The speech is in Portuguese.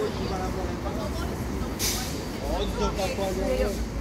Olha o que tá falando.